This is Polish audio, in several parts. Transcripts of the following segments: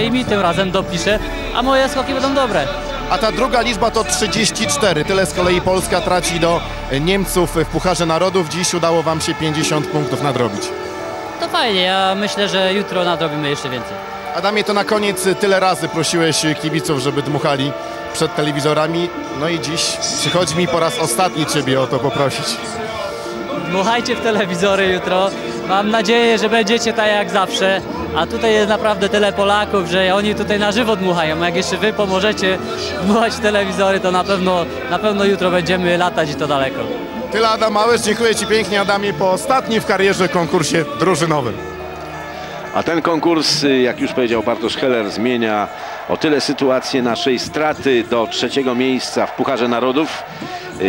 i mi tym razem dopisze, a moje skoki będą dobre. A ta druga liczba to 34. Tyle z kolei Polska traci do Niemców w Pucharze Narodów. Dziś udało Wam się 50 punktów nadrobić. To fajnie, ja myślę, że jutro nadrobimy jeszcze więcej. Adamie, to na koniec tyle razy prosiłeś kibiców, żeby dmuchali przed telewizorami. No i dziś przychodzi mi po raz ostatni Ciebie o to poprosić. Dmuchajcie w telewizory jutro. Mam nadzieję, że będziecie tak jak zawsze. A tutaj jest naprawdę tyle Polaków, że oni tutaj na żywo dmuchają. Jak jeszcze wy pomożecie dmuchać telewizory, to na pewno, na pewno jutro będziemy latać i to daleko. Tyle Adam Małysz, dziękuję Ci pięknie Adamie po ostatnim w karierze konkursie drużynowym. A ten konkurs, y, jak już powiedział Bartosz Heller, zmienia o tyle sytuację naszej straty do trzeciego miejsca w Pucharze Narodów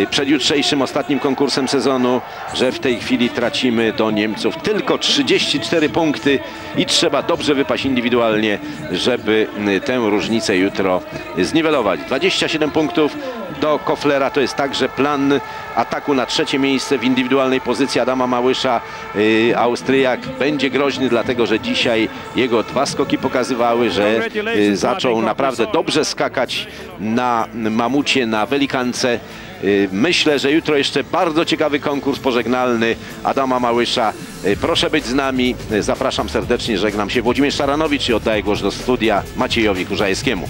przed jutrzejszym ostatnim konkursem sezonu, że w tej chwili tracimy do Niemców tylko 34 punkty i trzeba dobrze wypaść indywidualnie, żeby y, tę różnicę jutro zniwelować. 27 punktów do Koflera to jest także plan ataku na trzecie miejsce w indywidualnej pozycji Adama Małysza. Y, Austriak będzie groźny, dlatego że dzisiaj jego dwa skoki pokazywały, że y, zaczął naprawdę dobrze skakać na mamucie, na welikance. Y, Myślę, że jutro jeszcze bardzo ciekawy konkurs pożegnalny Adama Małysza. Y, Proszę być z nami. Y, Zapraszam serdecznie, żegnam się. Włodzimierz Szaranowicz i oddaję głos do studia Maciejowi Kurzajewskiemu.